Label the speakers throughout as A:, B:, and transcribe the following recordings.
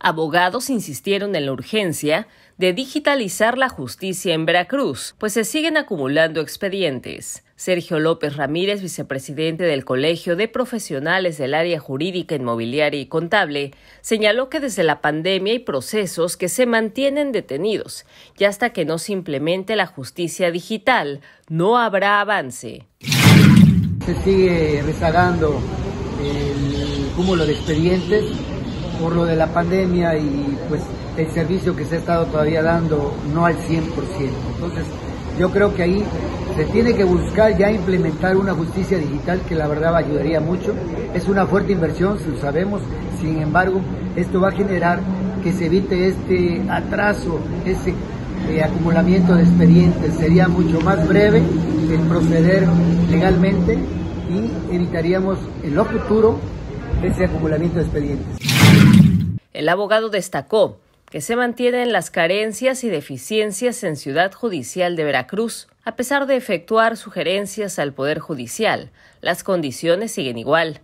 A: Abogados insistieron en la urgencia de digitalizar la justicia en Veracruz, pues se siguen acumulando expedientes. Sergio López Ramírez, vicepresidente del Colegio de Profesionales del Área Jurídica, Inmobiliaria y Contable, señaló que desde la pandemia hay procesos que se mantienen detenidos y hasta que no se implemente la justicia digital no habrá avance.
B: Se sigue rezagando el cúmulo de expedientes por lo de la pandemia y pues el servicio que se ha estado todavía dando no al 100%. Entonces, yo creo que ahí se tiene que buscar ya implementar una justicia digital que la verdad ayudaría mucho. Es una fuerte inversión, lo sabemos, sin embargo, esto va a generar que se evite este atraso, ese eh, acumulamiento de expedientes. Sería mucho más breve el proceder legalmente y evitaríamos en lo futuro ese acumulamiento de expedientes.
A: El abogado destacó que se mantienen las carencias y deficiencias en Ciudad Judicial de Veracruz. A pesar de efectuar sugerencias al Poder Judicial, las condiciones siguen igual.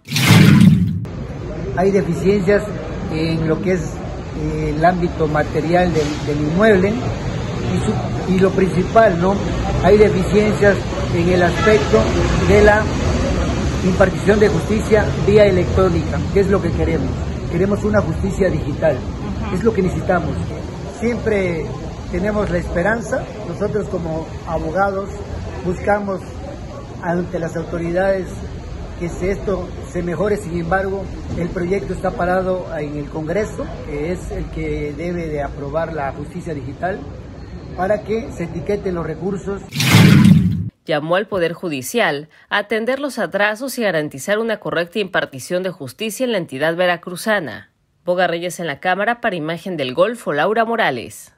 B: Hay deficiencias en lo que es eh, el ámbito material del, inmueble y, y lo principal, ¿no? Hay deficiencias en el aspecto de la impartición de justicia vía electrónica, que es lo que queremos. Queremos una justicia digital, es lo que necesitamos. Siempre tenemos la esperanza, nosotros como abogados buscamos ante las autoridades que esto se mejore, sin embargo, el proyecto está parado en el Congreso, que es el que debe de aprobar la justicia digital, para que se etiqueten los recursos
A: llamó al Poder Judicial a atender los atrasos y garantizar una correcta impartición de justicia en la entidad veracruzana. Boga Reyes en la Cámara para Imagen del Golfo, Laura Morales.